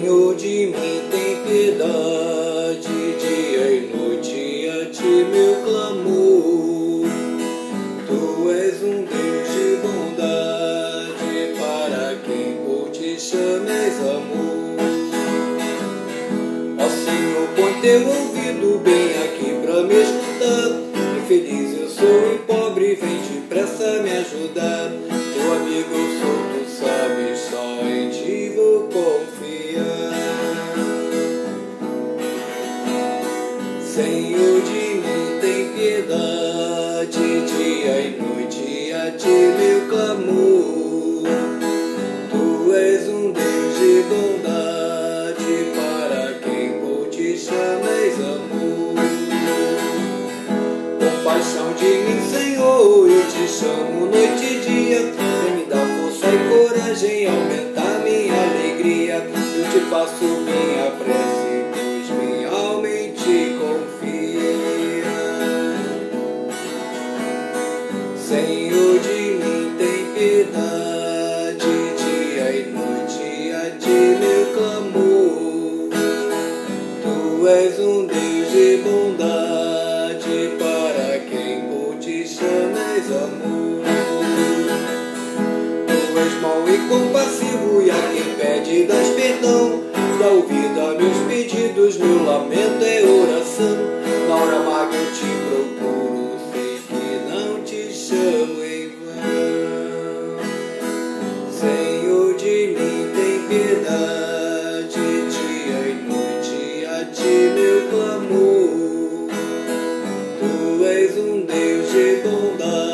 Senhor, de mim tem piedade, dia e noite a ti meu clamor. Tu és um Deus de bondade, para quem por ti chames amor. Ó Senhor, põe teu ouvido bem aqui pra me escutar. Infeliz eu sou e pobre, vem depressa me ajudar, teu amigo tem piedade, dia e noite a ti meu clamor. Tu és um Deus de bondade para quem por ti chames amor. Compaixão de mim, Senhor, eu te chamo noite e dia. Vem me dar força e coragem, aumentar minha alegria. Eu te faço minha prece, Senhor de mim, tem piedade, dia e noite a ti meu clamor. Tu és um Deus de bondade para quem por ti chames amor. Tu és mau e compassivo e a quem pede das perdão. Dá ouvido a meus pedidos, meu lamento é oração. Na hora 不能